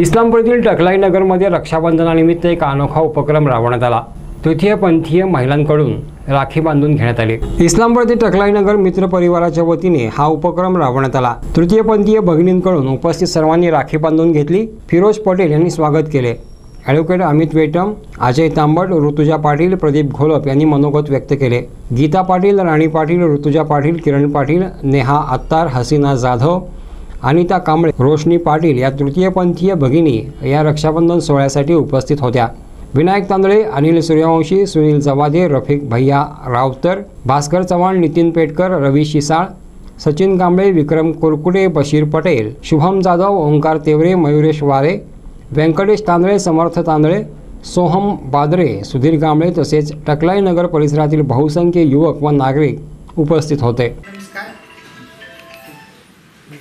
इस्लामपूरतील टकलाई नगरमध्ये रक्षाबंधनानिमित्त एक अनोखा उपक्रम राबवण्यात आला. तृतीयपंथीय महिलांकडून राखी बांधून घेण्यात आली. इस्लामपूरतील टकलाईनगर टकलाई नगर मित्र परिवाराच्या वतीने हा उपक्रम राबवण्यात आला. तृतीयपंथीय भगिनींकडून उपस्थित सर्वांनी राखी बांधून घेतली. फिरोज पटेल यांनी स्वागत केले. ॲडव्होकेट अमित वेटम अजय तांबट ऋतुजा पाटील प्रदीप घोलप यांनी मनोगत व्यक्त केले. गीता पाटील राणी पाटील ऋतुजा पाटील किरण पाटील नेहा अत्तार हसीना जाधव अनिता कांबळे रोशनी पाटील या तृतीयपंथीय भगिनी या रक्षाबंधन सोहळ्यासाठी उपस्थित होत्या. विनायक तांदळे अनिल सूर्यवंशी सुनील जवादे रफिक भैया रावतर भास्कर चव्हाण नितीन पेटकर रवी शिसाळ सचिन कांबळे विक्रम कुरकुटे बशीर पटेल शुभम जाधव ओंकार तेवरे मयुरेश वारे व्यंकटेश तांदळे समर्थ तांदळे सोहम बादरे सुधीर कांबळे तसेच टकलाई नगर परिसरातील बहुसंख्य युवक व नागरिक उपस्थित होते.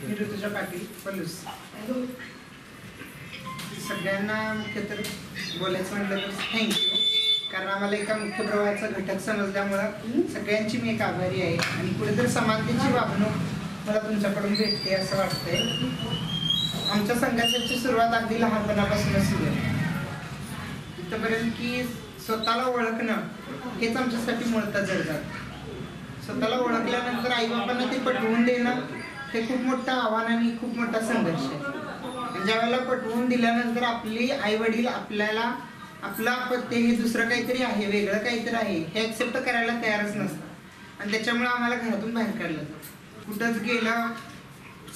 मी ऋतुजा पाटील पलूस सगळ्यांना मुख्य तर बोलायचं म्हटलं तर थँक्यू कारण आम्हाला एका मुख्य प्रवाहाचा घटक समजल्यामुळं सगळ्यांची मी एक आभारी आहे. आणि कुठेतरी समानतेची वागणूक मला तुमच्याकडून भेटते असं वाटतंय. आमच्या संघर्षाची सुरुवात अगदी लहानपणापासूनच सुरू आहे. इथपर्यंत की स्वतःला ओळखणं हेच आमच्यासाठी मुळता जरतात स्वतःला ओळखल्यानंतर आईबापांना ते पटवून देणं हे खूप मोठं आव्हान आणि खूप मोठा संघर्ष आहे. म्हणजे ज्यावेळेला ज्या वेळेला पटवून दिल्यानंतर आपली आई वडील आपल्याला आपलं आपत्य हे दुसरं काहीतरी आहे वेगळं काहीतरी आहे हे ऍक्सेप्ट करायला तयारच नसतं आणि त्याच्यामुळे आम्हाला घरातून बाहेर काढलं जातं. कुठंच गेलं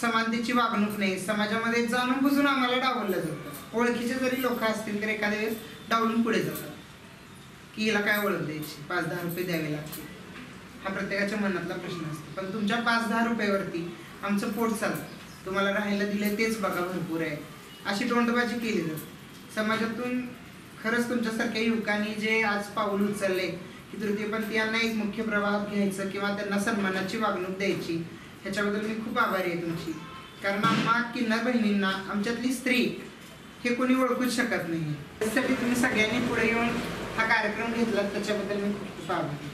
समानतेची वागणूक नाही. समाजामध्ये जाणून बुजून आम्हाला डावललं जातं. ओळखीचे जरी लोक असतील तर एखाद्या वेळेस डावलून पुढे जातात. की हिला काय ओळख द्यायची? पाच दहा रुपये द्यावे लागतील. हा प्रत्येकाच्या मनातला प्रश्न असतो. पण तुमच्या पाच दहा रुपयावरती आमचं पोट चालतं. तुम्हाला राहायला दिलं तेच बघा भरपूर आहे. अशी तोंडबाजी केली जाते. समाजातून खरंच तुमच्यासारख्या युवकांनी जे आज पाऊल उचलले की तृतीयपंथीयांना एक मुख्य प्रवाहात घ्यायचं किंवा त्यांना सन्मानाची वागणूक द्यायची ह्याच्याबद्दल मी खूप आभारी आहे तुमची. कारण आम्हा किन्नर बहिणींना आमच्यातली स्त्री हे कोणी ओळखूच शकत नाही त्यासाठी तुम्ही सगळ्यांनी पुढे येऊन हा कार्यक्रम घेतला त्याच्याबद्दल मी खूप खूप आभारी